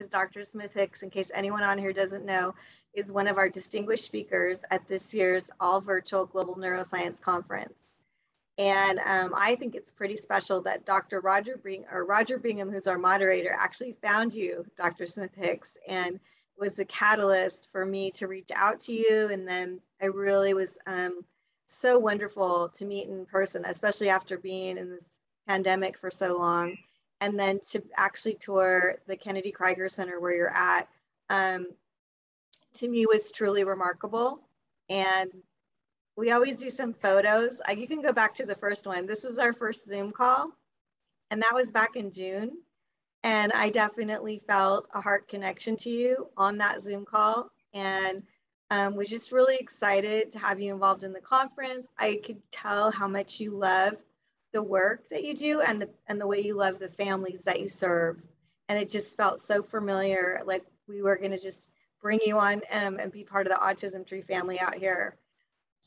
is Dr. Smith Hicks, in case anyone on here doesn't know, is one of our distinguished speakers at this year's all virtual Global Neuroscience Conference. And um, I think it's pretty special that Dr. Roger Bing or Roger Bingham, who's our moderator, actually found you, Dr. Smith Hicks, and was the catalyst for me to reach out to you. And then I really was um, so wonderful to meet in person, especially after being in this pandemic for so long. And then to actually tour the Kennedy Krieger Center where you're at, um, to me was truly remarkable. And we always do some photos. Uh, you can go back to the first one. This is our first Zoom call, and that was back in June. And I definitely felt a heart connection to you on that Zoom call and um, was just really excited to have you involved in the conference. I could tell how much you love the work that you do and the, and the way you love the families that you serve. And it just felt so familiar, like we were going to just bring you on um, and be part of the Autism Tree family out here.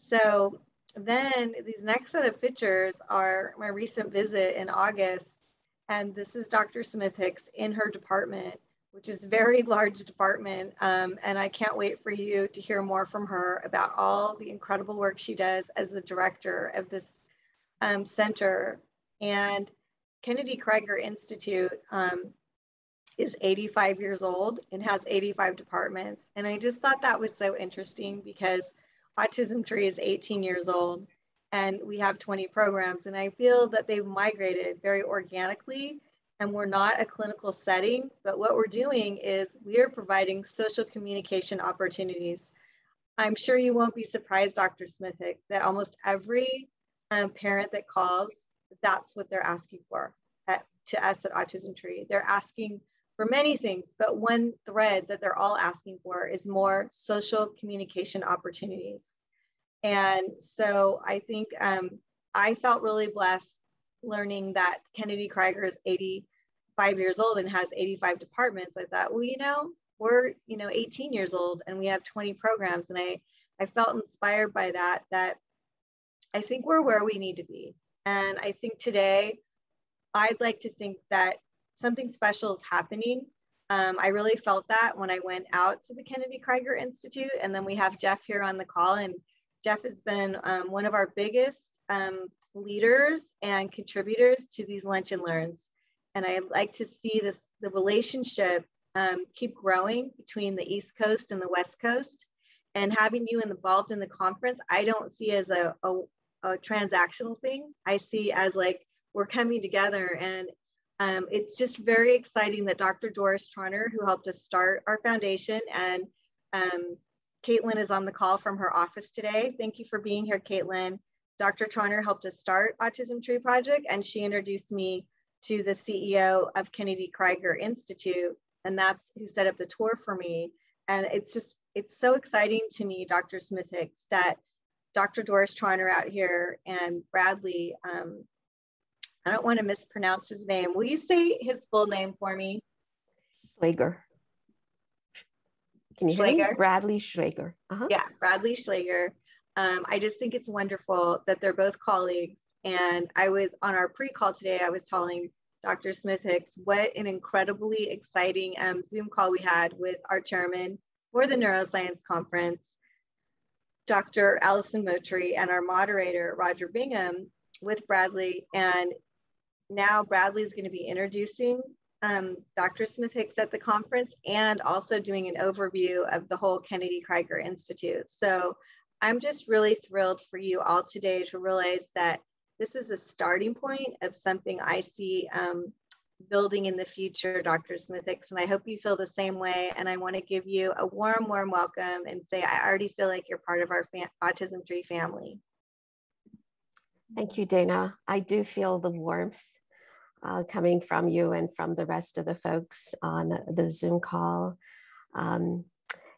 So then these next set of pictures are my recent visit in August. And this is Dr. Smith Hicks in her department, which is a very large department. Um, and I can't wait for you to hear more from her about all the incredible work she does as the director of this um, center. And Kennedy Krieger Institute um, is 85 years old and has 85 departments. And I just thought that was so interesting because Autism Tree is 18 years old and we have 20 programs. And I feel that they've migrated very organically and we're not a clinical setting, but what we're doing is we are providing social communication opportunities. I'm sure you won't be surprised, Dr. Smith Hicks, that almost every um, parent that calls, that's what they're asking for at, to us at Autism Tree. They're asking for many things, but one thread that they're all asking for is more social communication opportunities. And so I think um, I felt really blessed learning that Kennedy Krieger is 85 years old and has 85 departments. I thought, well, you know, we're, you know, 18 years old and we have 20 programs. And I, I felt inspired by that, that I think we're where we need to be. And I think today, I'd like to think that something special is happening. Um, I really felt that when I went out to the Kennedy Krieger Institute. And then we have Jeff here on the call. And Jeff has been um, one of our biggest um, leaders and contributors to these lunch and learns. And I like to see this the relationship um, keep growing between the East Coast and the West Coast. And having you involved in the conference, I don't see as a, a, a transactional thing. I see as like we're coming together and um, it's just very exciting that Dr. Doris Trauner, who helped us start our foundation, and um, Caitlin is on the call from her office today. Thank you for being here, Caitlin. Dr. Trauner helped us start Autism Tree Project, and she introduced me to the CEO of Kennedy Krieger Institute, and that's who set up the tour for me. And it's just, it's so exciting to me, Dr. Smith Hicks, that Dr. Doris Trauner out here and Bradley um, I don't want to mispronounce his name. Will you say his full name for me? Schlaggar. Can you Schlaggar? hear me? Bradley Schlaggar. Uh-huh. Yeah, Bradley Schlaggar. Um, I just think it's wonderful that they're both colleagues. And I was on our pre-call today, I was telling Dr. Smith Hicks what an incredibly exciting um, Zoom call we had with our chairman for the neuroscience conference, Dr. Alysson Muotri, and our moderator, Roger Bingham, with Bradley. And now Bradley is going to be introducing um, Dr. Smith Hicks at the conference and also doing an overview of the whole Kennedy Krieger Institute. So I'm just really thrilled for you all today to realize that this is a starting point of something I see um, building in the future, Dr. Smith Hicks, and I hope you feel the same way. And I want to give you a warm, warm welcome and say I already feel like you're part of our Autism Tree family. Thank you, Dana. I do feel the warmth uh, coming from you and from the rest of the folks on the Zoom call. Um,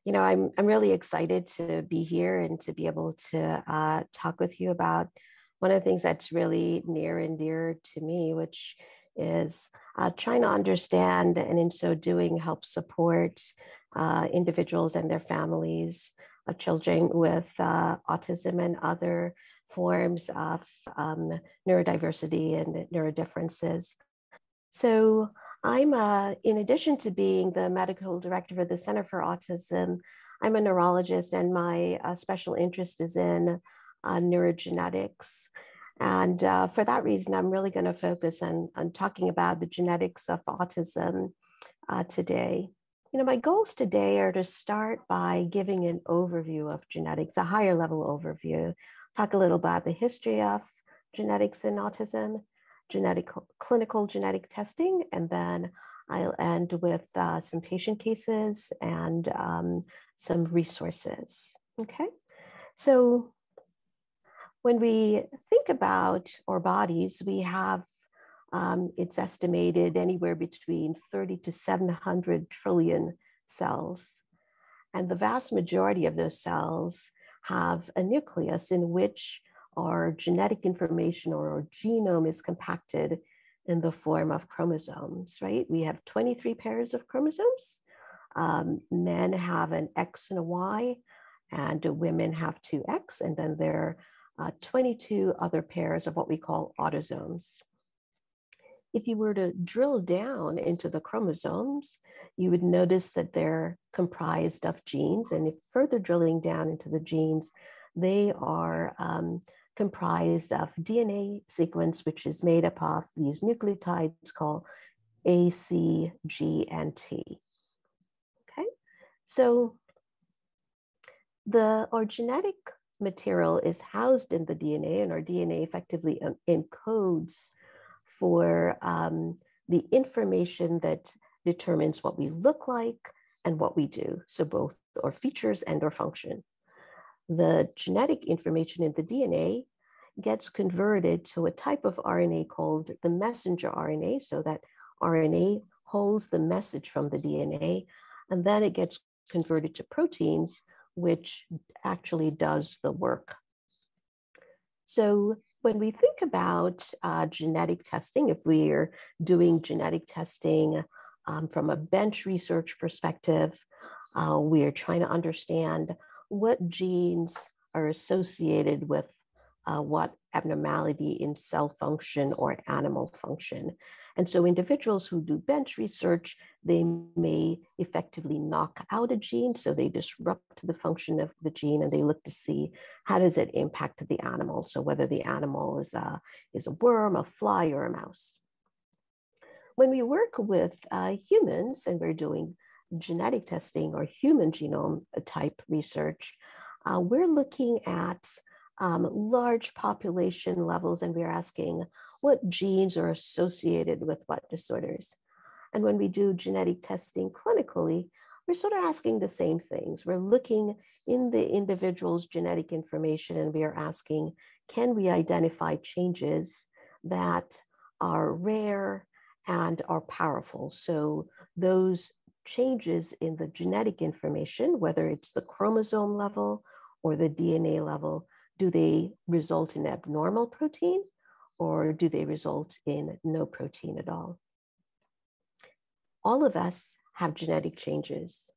you know, I'm, I'm really excited to be here and to be able to uh, talk with you about one of the things that's really near and dear to me, which is uh, trying to understand and in so doing help support uh, individuals and their families of children with uh, autism and other forms of um, neurodiversity and neurodifferences. So I'm, uh, in addition to being the medical director for the Center for Autism, I'm a neurologist and my uh, special interest is in uh, neurogenetics. And uh, for that reason, I'm really going to focus on, on talking about the genetics of autism uh, today. You know, my goals today are to start by giving an overview of genetics, a higher level overview, talk a little about the history of genetics in autism, genetic clinical genetic testing, and then I'll end with uh, some patient cases and um, some resources. Okay, so when we think about our bodies, we have, um, it's estimated anywhere between 30 to 700 trillion cells. And the vast majority of those cells have a nucleus in which our genetic information or our genome is compacted in the form of chromosomes, right? We have 23 pairs of chromosomes. Um, men have an X and a Y, and women have two X, and then there uh, 22 other pairs of what we call autosomes. If you were to drill down into the chromosomes, you would notice that they're comprised of genes. And if further drilling down into the genes, they are um, comprised of DNA sequence, which is made up of these nucleotides called A, C, G, and T. Okay, so the our genetic material is housed in the DNA, and our DNA effectively encodes for um, the information that determines what we look like and what we do. So both our features and our function. The genetic information in the DNA gets converted to a type of RNA called the messenger RNA. So that RNA holds the message from the DNA, and then it gets converted to proteins, which actually does the work. So when we think about uh, genetic testing, if we're doing genetic testing um, from a bench research perspective, uh, we're trying to understand what genes are associated with uh, what abnormality in cell function or animal function. And so individuals who do bench research, they may effectively knock out a gene. So they disrupt the function of the gene and they look to see how does it impact the animal. So whether the animal is a, is a worm, a fly, or a mouse. When we work with uh, humans and we're doing genetic testing or human genome type research, uh, we're looking at um, large population levels and we're asking what genes are associated with what disorders. And when we do genetic testing clinically, we're sort of asking the same things. We're looking in the individual's genetic information and we are asking, can we identify changes that are rare and are powerful? So those changes in the genetic information, whether it's the chromosome level or the DNA level, do they result in abnormal protein or do they result in no protein at all? All of us have genetic changes,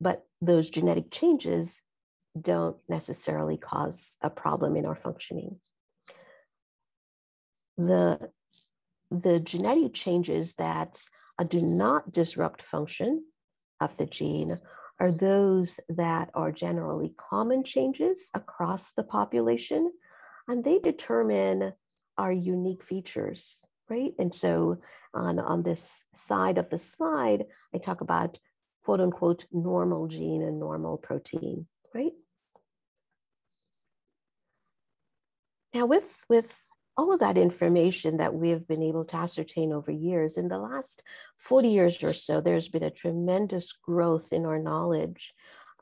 but those genetic changes don't necessarily cause a problem in our functioning. The, the genetic changes that do not disrupt function of the gene are those that are generally common changes across the population, and they determine our unique features, right? And so on, on this side of the slide, I talk about quote unquote normal gene and normal protein, right? Now with, with all of that information that we have been able to ascertain over years, in the last 40 years or so, there's been a tremendous growth in our knowledge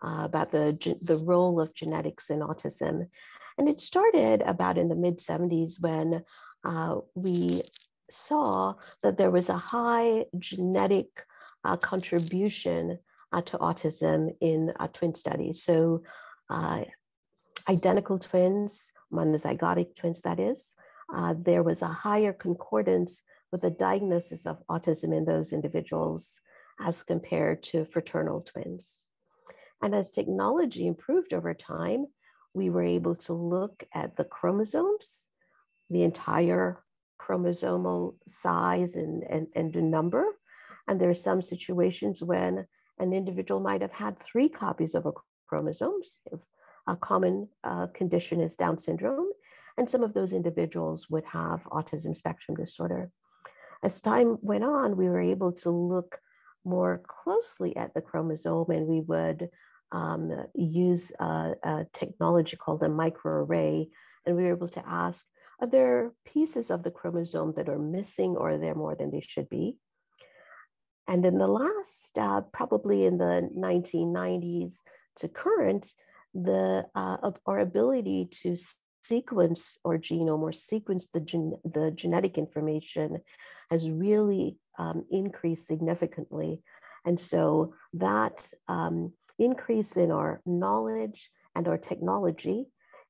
uh, about the, the role of genetics in autism. And it started about in the mid 70s when uh, we saw that there was a high genetic uh, contribution uh, to autism in twin studies. So, uh, identical twins, monozygotic twins, that is, uh, there was a higher concordance with the diagnosis of autism in those individuals as compared to fraternal twins. And as technology improved over time, we were able to look at the chromosomes, the entire chromosomal size and, and, and number. And there are some situations when an individual might have had three copies of a. If a common uh, condition is Down syndrome, and some of those individuals would have autism spectrum disorder. As time went on, we were able to look more closely at the chromosome and we would um, use a, a, technology called a microarray. And we were able to ask, are there pieces of the chromosome that are missing or are there more than they should be? And in the last, uh, probably in the 1990s to current, the uh, our ability to sequence or genome or sequence the, gen the genetic information has really um, increased significantly. And so that um, increase in our knowledge and our technology,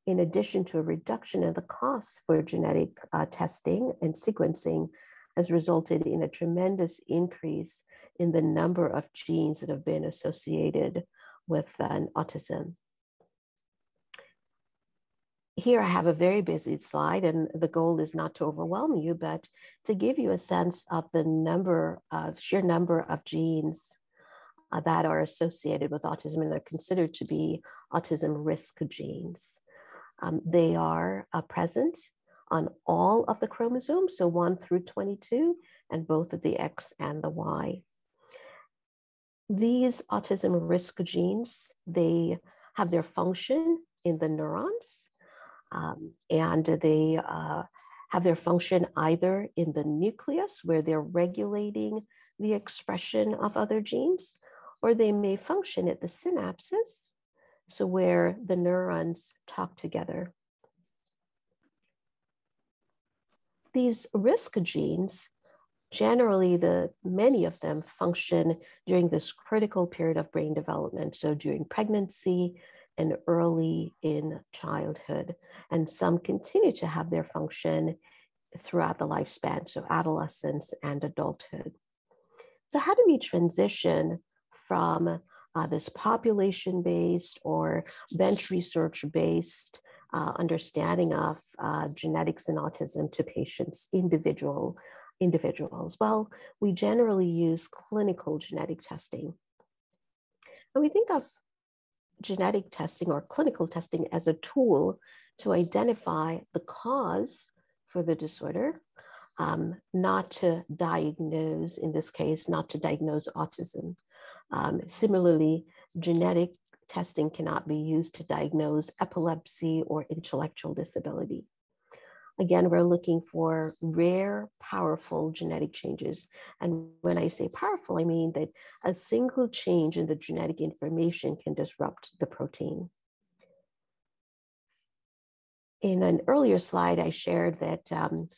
in addition to a reduction in the costs for genetic uh, testing and sequencing, has resulted in a tremendous increase in the number of genes that have been associated with an autism. Here I have a very busy slide and the goal is not to overwhelm you, but to give you a sense of the number of sheer number of genes uh, that are associated with autism and are considered to be autism risk genes. Um, they are uh, present on all of the chromosomes, so 1 through 22, and both of the X and the Y. These autism risk genes, they have their function in the neurons, um, and they uh, have their function either in the nucleus, where they're regulating the expression of other genes, or they may function at the synapses, so where the neurons talk together. These risk genes, generally the many of them function during this critical period of brain development. So during pregnancy and early in childhood. And some continue to have their function throughout the lifespan, so adolescence and adulthood. So how do we transition from uh, this population-based or bench research-based uh, understanding of uh, genetics and autism to patients, individual individuals? Well, we generally use clinical genetic testing. And we think of genetic testing or clinical testing as a tool to identify the cause for the disorder, um, not to diagnose, in this case, not to diagnose autism. Um, similarly, genetic testing cannot be used to diagnose epilepsy or intellectual disability. Again, we're looking for rare, powerful genetic changes. And when I say powerful, I mean that a single change in the genetic information can disrupt the protein. In an earlier slide, I shared that um,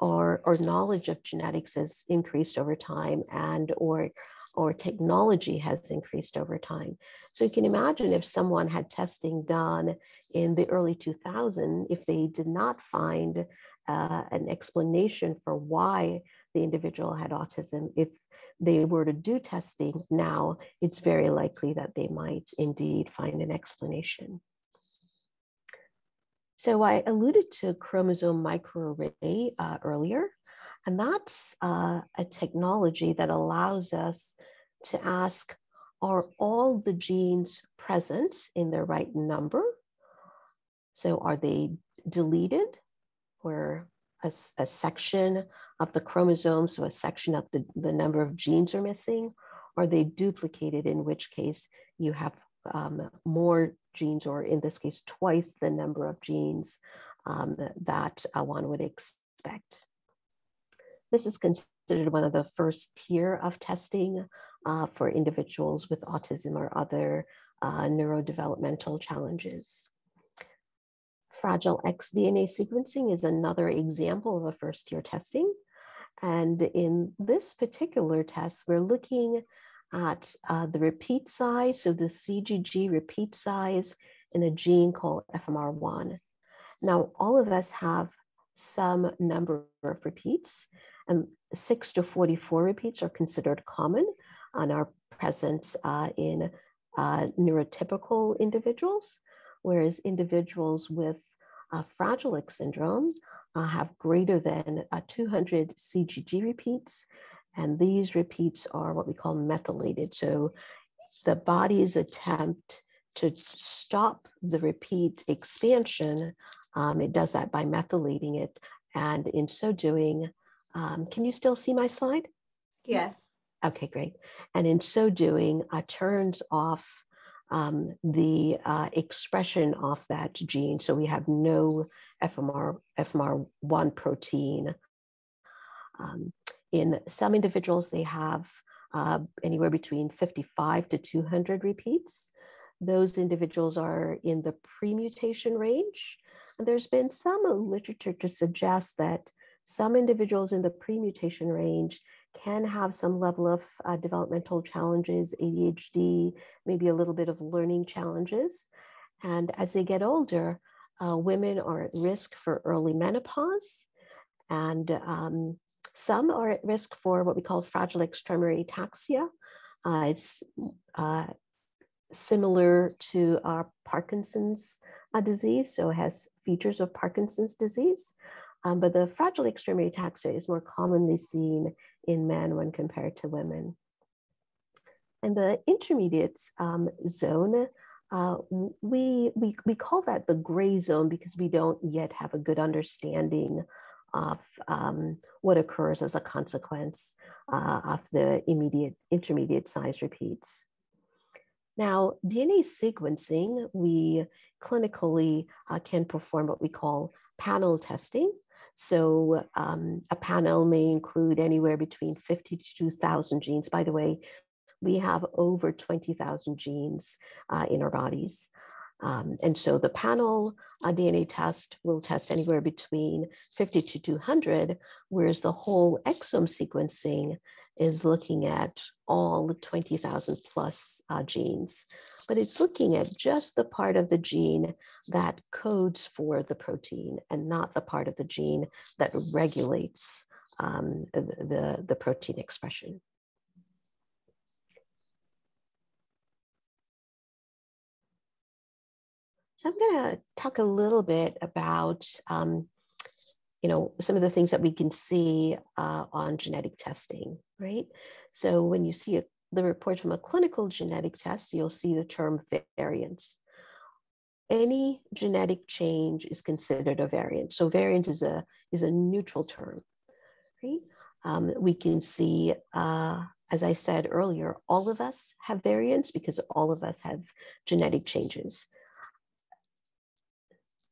our, our knowledge of genetics has increased over time and or, or technology has increased over time. So you can imagine if someone had testing done in the early 2000s, if they did not find uh, an explanation for why the individual had autism, if they were to do testing now, it's very likely that they might indeed find an explanation. So I alluded to chromosome microarray uh, earlier, and that's uh, a technology that allows us to ask, are all the genes present in the right number? So are they deleted where a, a section of the chromosome, so a section of the, the number of genes are missing? Are they duplicated, in which case you have um, more genes, or in this case, twice the number of genes um, that uh, one would expect. This is considered one of the first tier of testing uh, for individuals with autism or other uh, neurodevelopmental challenges. Fragile X DNA sequencing is another example of a first tier testing. And in this particular test, we're looking at uh, the repeat size, so the CGG repeat size in a gene called FMR1. Now, all of us have some number of repeats, and 6 to 44 repeats are considered common and are present uh, in uh, neurotypical individuals, whereas individuals with uh, Fragile X syndrome uh, have greater than uh, 200 CGG repeats. And these repeats are what we call methylated. So the body's attempt to stop the repeat expansion, um, it does that by methylating it. And in so doing, um, can you still see my slide? Yes. Okay, great. And in so doing, uh, turns off um, the uh, expression of that gene. So we have no FMR, FMR1 protein. Um, in some individuals, they have uh, anywhere between 55 to 200 repeats. Those individuals are in the pre-mutation range. And there's been some literature to suggest that some individuals in the pre-mutation range can have some level of uh, developmental challenges, ADHD, maybe a little bit of learning challenges. And as they get older, uh, women are at risk for early menopause. And um, some are at risk for what we call fragile X tremor ataxia. Uh, it's uh, similar to our Parkinson's uh, disease, so it has features of Parkinson's disease. Um, but the fragile X tremor ataxia is more commonly seen in men when compared to women. And the intermediate um, zone, uh, we, we, we call that the gray zone because we don't yet have a good understanding of um, what occurs as a consequence uh, of the immediate intermediate size repeats. Now, DNA sequencing, we clinically uh, can perform what we call panel testing. So um, a panel may include anywhere between 50 to 2,000 genes. By the way, we have over 20,000 genes uh, in our bodies. Um, and so the panel uh, DNA test will test anywhere between 50 to 200, whereas the whole exome sequencing is looking at all 20,000 plus uh, genes. But it's looking at just the part of the gene that codes for the protein and not the part of the gene that regulates um, the, the, the protein expression. So I'm going to talk a little bit about, um, you know, some of the things that we can see uh, on genetic testing, right? So when you see a, the report from a clinical genetic test, you'll see the term variants. Any genetic change is considered a variant. So variant is a is a neutral term, right? Um, we can see, uh, as I said earlier, all of us have variants because all of us have genetic changes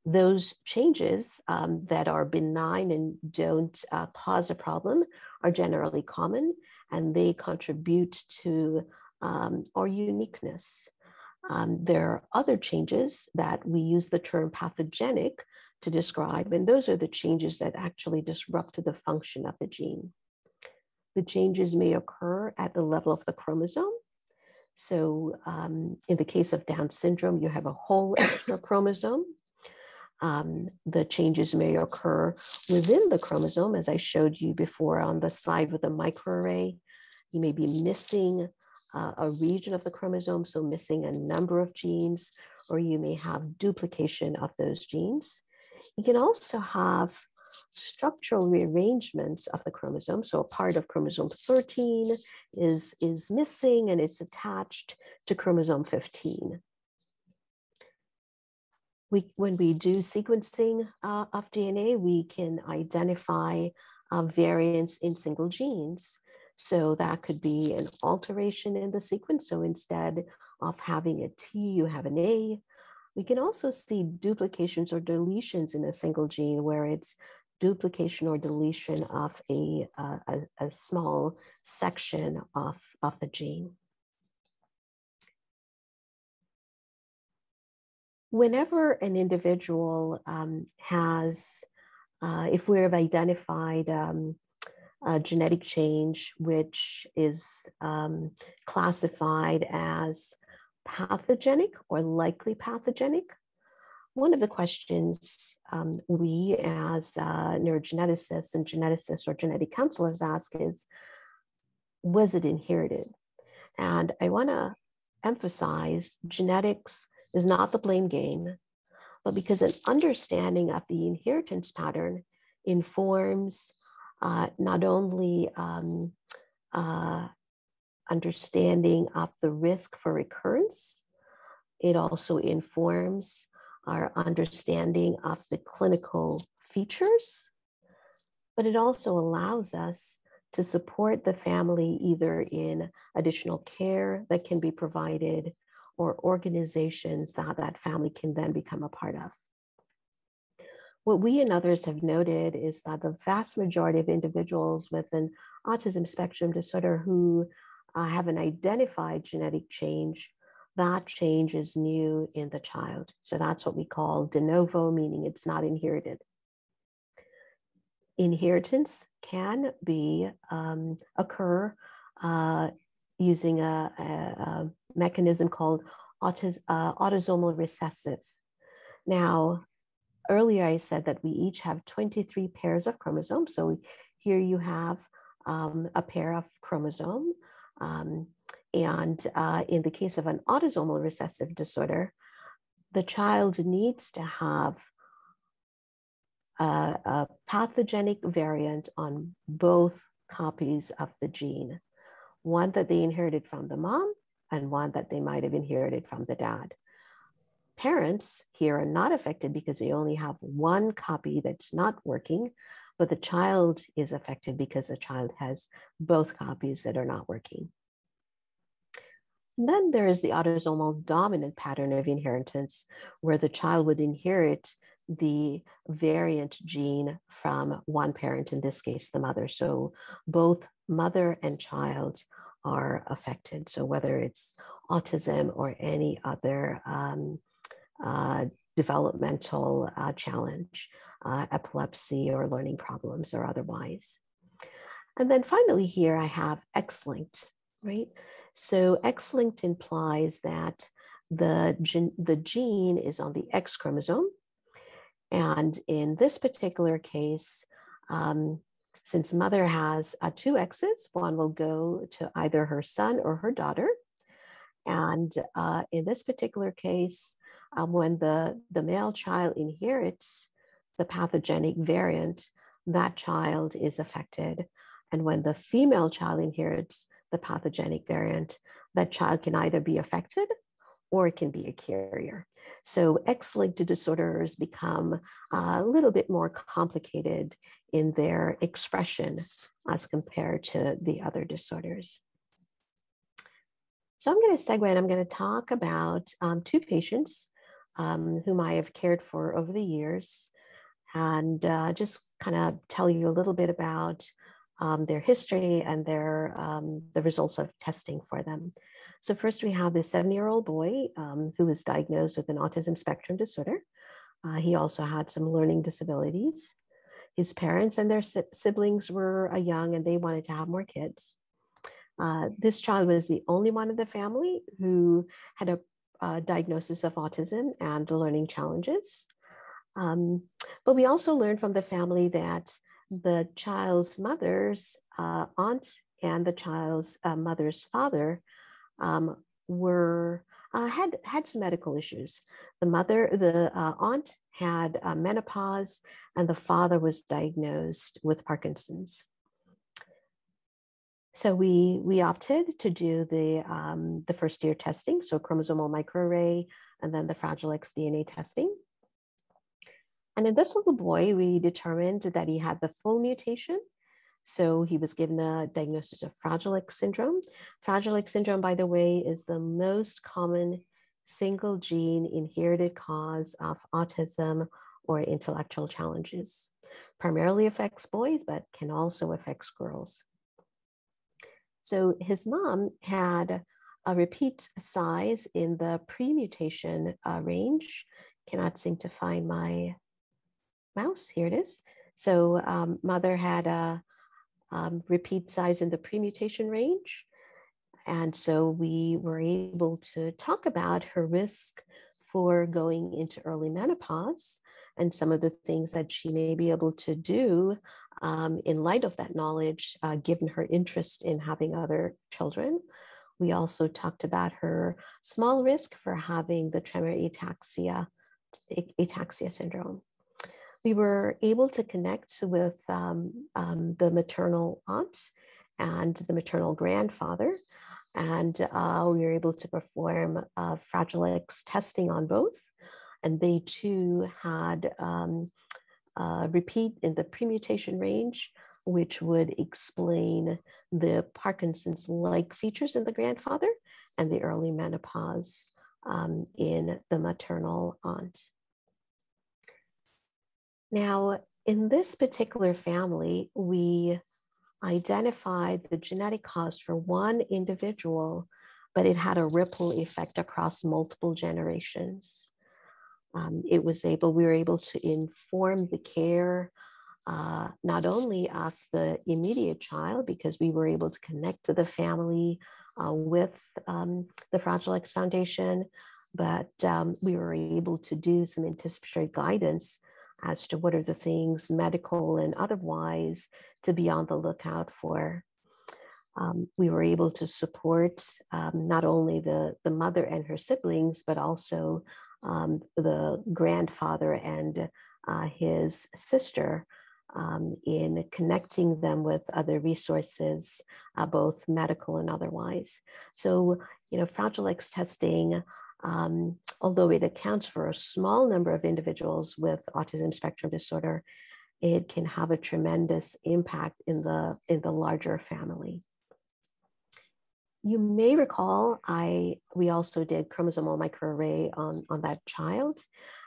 those changes um, that are benign and don't uh, cause a problem are generally common and they contribute to um, our uniqueness. Um, there are other changes that we use the term pathogenic to describe, and those are the changes that actually disrupt the function of the gene. The changes may occur at the level of the chromosome. So, um, in the case of Down syndrome, you have a whole extra chromosome um, the changes may occur within the chromosome, as I showed you before on the slide with the microarray. You may be missing uh, a region of the chromosome, so missing a number of genes, or you may have duplication of those genes. You can also have structural rearrangements of the chromosome. So a part of chromosome 13 is, is missing and it's attached to chromosome 15 we, when we do sequencing uh, of DNA, we can identify uh, variants in single genes. So that could be an alteration in the sequence. So instead of having a T, you have an A. We can also see duplications or deletions in a single gene where it's duplication or deletion of a, uh, a, a small section of, of the gene. Whenever an individual um, has, uh, if we have identified um, a genetic change which is um, classified as pathogenic or likely pathogenic, one of the questions um, we as uh, neurogeneticists and geneticists or genetic counselors ask is, was it inherited? And I want to emphasize genetics is not the blame game, but because an understanding of the inheritance pattern informs uh, not only um, uh, understanding of the risk for recurrence, it also informs our understanding of the clinical features, but it also allows us to support the family either in additional care that can be provided or organizations that that family can then become a part of. What we and others have noted is that the vast majority of individuals with an autism spectrum disorder who uh, have an identified genetic change, that change is new in the child. So that's what we call de novo, meaning it's not inherited. Inheritance can be um, occur uh, using a, a, a, mechanism called autis, uh, autosomal recessive. Now, earlier I said that we each have 23 pairs of chromosomes. So here you have um, a pair of chromosome. Um, and uh, in the case of an autosomal recessive disorder, the child needs to have a, a pathogenic variant on both copies of the gene, one that they inherited from the mom and one that they might have inherited from the dad. Parents here are not affected because they only have one copy that's not working, but the child is affected because the child has both copies that are not working. And then there is the autosomal dominant pattern of inheritance, where the child would inherit the variant gene from one parent, in this case, the mother. So both mother and child are affected. So whether it's autism or any other um, uh, developmental uh, challenge, uh, epilepsy or learning problems or otherwise. And then finally here I have X-linked, right? So X-linked implies that the gene, the gene is on the X chromosome. And in this particular case, um, since mother has uh, two X's, one will go to either her son or her daughter. And uh, in this particular case, um, when the, the male child inherits the pathogenic variant, that child is affected. And when the female child inherits the pathogenic variant, that child can either be affected or it can be a carrier. So X-linked disorders become a little bit more complicated in their expression as compared to the other disorders. So I'm going to segue and I'm going to talk about um, two patients um, whom I have cared for over the years and uh, just kind of tell you a little bit about um, their history and their um, the results of testing for them. So first we have this seven-year-old boy um, who was diagnosed with an autism spectrum disorder. Uh, he also had some learning disabilities. His parents and their si siblings were uh, young and they wanted to have more kids. Uh, this child was the only one in the family who had a uh, diagnosis of autism and learning challenges. Um, but we also learned from the family that the child's mother's uh, aunt and the child's uh, mother's father um, were uh, had had some medical issues. The mother, the uh, aunt, had uh, menopause, and the father was diagnosed with Parkinson's. So we we opted to do the um, the first tier testing, so chromosomal microarray, and then the Fragile X DNA testing. And in this little boy, we determined that he had the full mutation. So he was given a diagnosis of Fragile X syndrome. Fragile X syndrome, by the way, is the most common single gene inherited cause of autism or intellectual challenges. Primarily affects boys, but can also affect girls. So his mom had a repeat size in the pre-mutation uh, range. Cannot seem to find my mouse. Here it is. So um, mother had a um, repeat size in the pre-mutation range. And so we were able to talk about her risk for going into early menopause and some of the things that she may be able to do um, in light of that knowledge, uh, given her interest in having other children. We also talked about her small risk for having the tremor ataxia, ataxia syndrome. We were able to connect with um, um, the maternal aunt and the maternal grandfather. And uh, we were able to perform uh, Fragile X testing on both. And they too had um, repeat in the premutation range, which would explain the Parkinson's like features in the grandfather and the early menopause um, in the maternal aunt. Now, in this particular family, we identified the genetic cause for one individual, but it had a ripple effect across multiple generations. Um, it was able, we were able to inform the care uh, not only of the immediate child, because we were able to connect to the family uh, with um, the Fragile X Foundation, but um, we were able to do some anticipatory guidance as to what are the things, medical and otherwise, to be on the lookout for. Um, we were able to support um, not only the, the mother and her siblings, but also um, the grandfather and uh, his sister um, in connecting them with other resources, uh, both medical and otherwise. So, you know, Fragile X testing um, although it accounts for a small number of individuals with autism spectrum disorder, it can have a tremendous impact in the, in the larger family. You may recall I we also did chromosomal microarray on, on that child,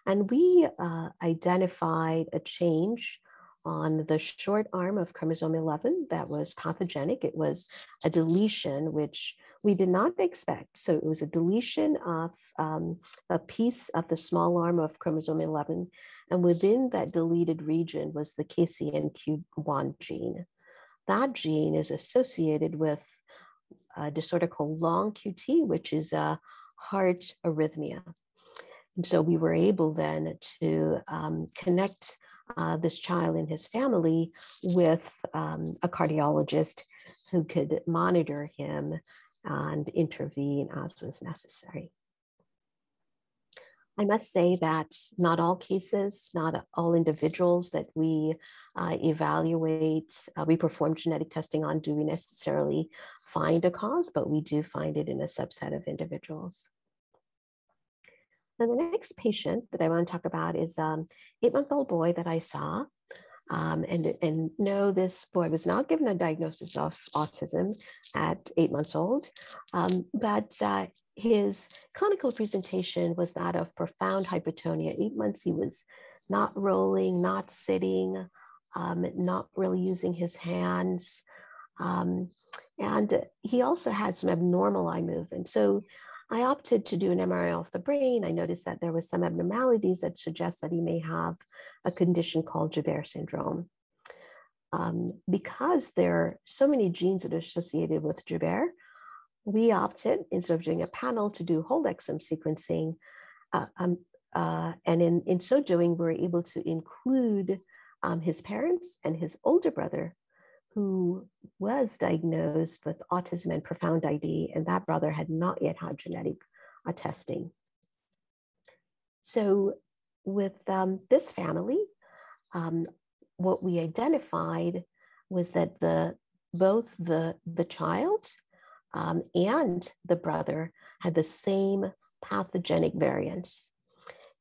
and we uh, identified a change on the short arm of chromosome 11 that was pathogenic. It was a deletion, which we did not expect. So it was a deletion of um, a piece of the small arm of chromosome 11. And within that deleted region was the KCNQ1 gene. That gene is associated with a disorder called long QT, which is a heart arrhythmia. And so we were able then to um, connect uh, this child and his family with um, a cardiologist who could monitor him and intervene as was necessary. I must say that not all cases, not all individuals that we uh, evaluate, uh, we perform genetic testing on, do we necessarily find a cause, but we do find it in a subset of individuals. Now, the next patient that I want to talk about is um, eight-month-old boy that I saw. Um, and, and no, this boy was not given a diagnosis of autism at eight months old, um, but uh, his clinical presentation was that of profound hypotonia. Eight months, he was not rolling, not sitting, um, not really using his hands. Um, and he also had some abnormal eye movement. So I opted to do an MRI of the brain. I noticed that there was some abnormalities that suggest that he may have a condition called Joubert syndrome. Um, because there are so many genes that are associated with Joubert, we opted, instead of doing a panel, to do whole exome sequencing. Uh, um, uh, and in, in so doing, we were able to include um, his parents and his older brother who was diagnosed with autism and profound ID, and that brother had not yet had genetic uh, testing. So, with um, this family, um, what we identified was that the both the the child um, and the brother had the same pathogenic variants.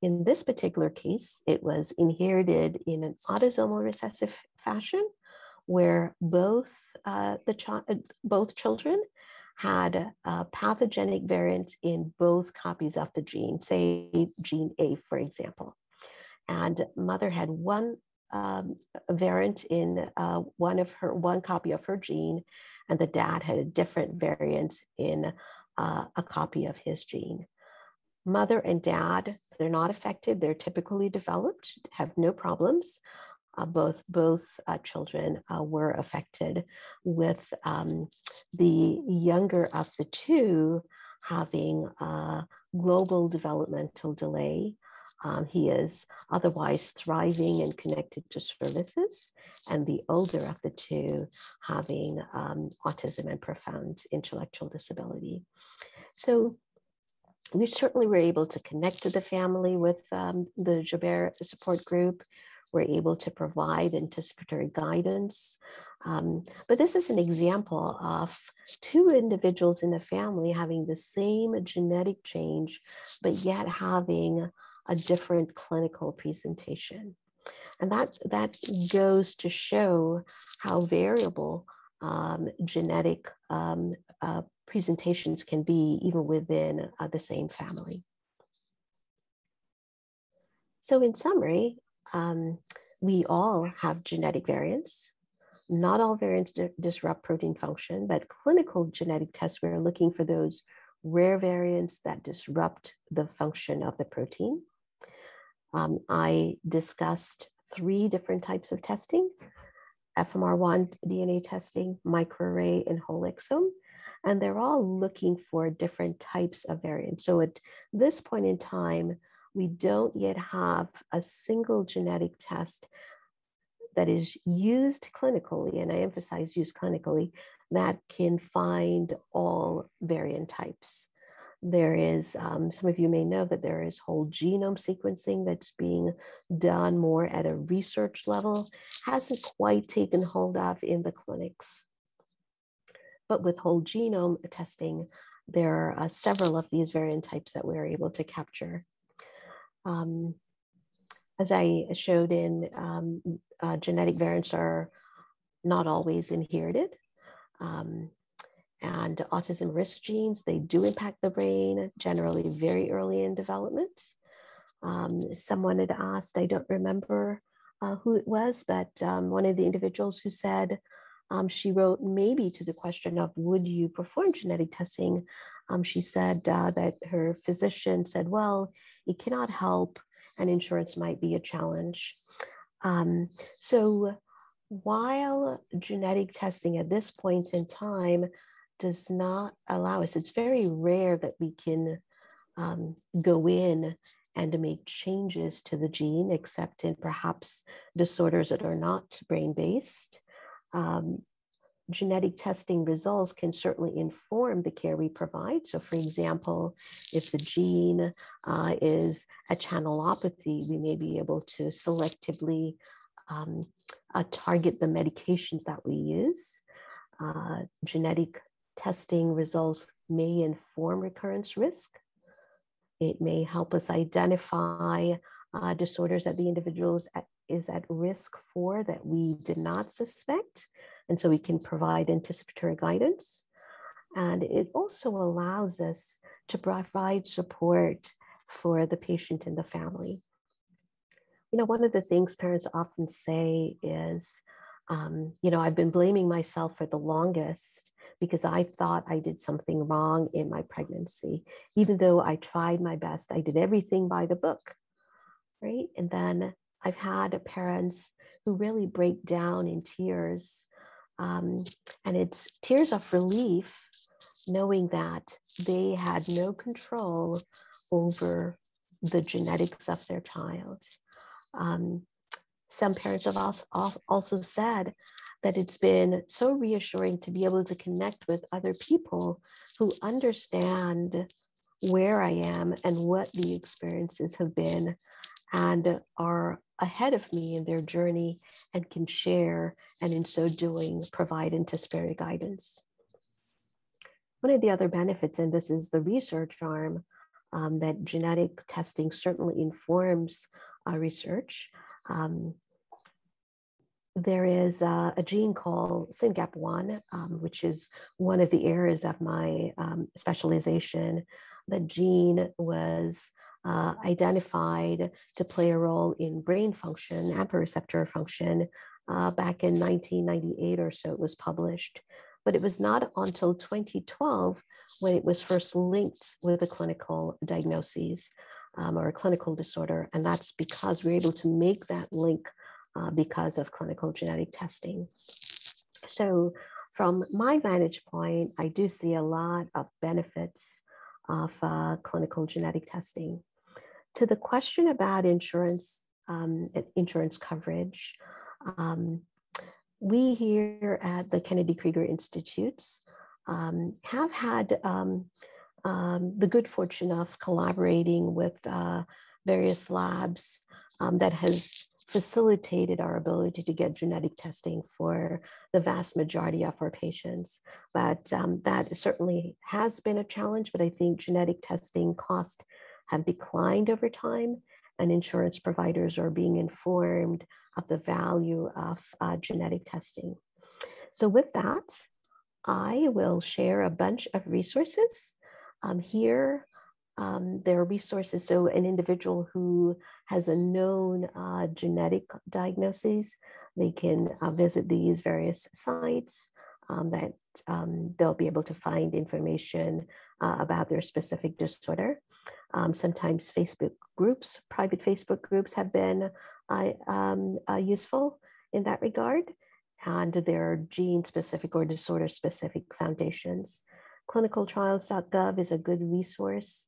In this particular case, it was inherited in an autosomal recessive fashion, where both uh, the child, uh, both children had a pathogenic variant in both copies of the gene, say gene A, for example. And mother had one um, variant in uh, one of her one copy of her gene, and the dad had a different variant in uh, a copy of his gene. Mother and dad, they're not affected. They're typically developed, have no problems uh, both both uh, children uh, were affected, with um, the younger of the two having a global developmental delay. Um, he is otherwise thriving and connected to services, and the older of the two having um, autism and profound intellectual disability. So we certainly were able to connect to the family with um, the Joubert support group we're able to provide anticipatory guidance. Um, but this is an example of two individuals in the family having the same genetic change, but yet having a different clinical presentation. And that, that goes to show how variable um, genetic um, uh, presentations can be even within uh, the same family. So in summary, um, we all have genetic variants. Not all variants disrupt protein function, but clinical genetic tests, we're looking for those rare variants that disrupt the function of the protein. Um, I discussed three different types of testing, FMR1 DNA testing, microarray, and whole exome. And they're all looking for different types of variants. So at this point in time, we don't yet have a single genetic test that is used clinically, and I emphasize used clinically, that can find all variant types. There is, um, some of you may know that there is whole genome sequencing that's being done more at a research level, hasn't quite taken hold of in the clinics. But with whole genome testing, there are uh, several of these variant types that we're able to capture. Um, as I showed in, um, uh, genetic variants are not always inherited. Um, and autism risk genes, they do impact the brain, generally very early in development. Um, someone had asked, I don't remember uh, who it was, but um, one of the individuals who said, um, she wrote maybe to the question of would you perform genetic testing? She said uh, that her physician said, well, it cannot help and insurance might be a challenge. Um, so while genetic testing at this point in time does not allow us, it's very rare that we can um, go in and make changes to the gene, except in perhaps disorders that are not brain based. Um, genetic testing results can certainly inform the care we provide. So, for example, if the gene uh, is a channelopathy, we may be able to selectively um, uh, target the medications that we use. Uh, genetic testing results may inform recurrence risk. It may help us identify uh, disorders that the individual is at risk for that we did not suspect and so we can provide anticipatory guidance. And it also allows us to provide support for the patient and the family. You know, one of the things parents often say is, um, you know, I've been blaming myself for the longest because I thought I did something wrong in my pregnancy. Even though I tried my best, I did everything by the book, right? And then I've had parents who really break down in tears um, and it's tears of relief knowing that they had no control over the genetics of their child. Um, some parents have also, also said that it's been so reassuring to be able to connect with other people who understand where I am and what the experiences have been and are ahead of me in their journey and can share, and in so doing, provide anticipatory guidance. One of the other benefits, and this is the research arm, um, that genetic testing certainly informs uh, research. Um, there is a gene called SYNGAP1, um, which is one of the areas of my um, specialization. The gene was uh, identified to play a role in brain function, AMPA receptor function, uh, back in 1998 or so, it was published. But it was not until 2012 when it was first linked with a clinical diagnosis um, or a clinical disorder. And that's because we're able to make that link uh, because of clinical genetic testing. So, from my vantage point, I do see a lot of benefits of uh, clinical genetic testing to the question about insurance, um, insurance coverage, um, we here at the Kennedy Krieger Institutes um, have had um, um, the good fortune of collaborating with uh, various labs um, that has facilitated our ability to get genetic testing for the vast majority of our patients. But um, that certainly has been a challenge, but I think genetic testing costs have declined over time and insurance providers are being informed of the value of uh, genetic testing. So with that, I will share a bunch of resources. Um, here, um, there are resources. So an individual who has a known uh, genetic diagnosis, they can uh, visit these various sites um, that um, they'll be able to find information uh, about their specific disorder. Um, sometimes Facebook groups, private Facebook groups have been uh, um, uh, useful in that regard. And there are gene specific or disorder specific foundations. Clinicaltrials.gov is a good resource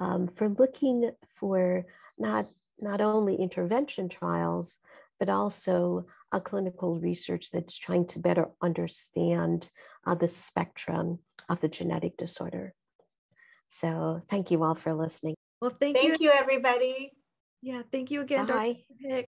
um, for looking for not, not only intervention trials, but also a clinical research that's trying to better understand uh, the spectrum of the genetic disorder. So thank you all for listening. Well, thank, Thank you. you, everybody. Yeah, thank you again, Dr. Bye. Hicks.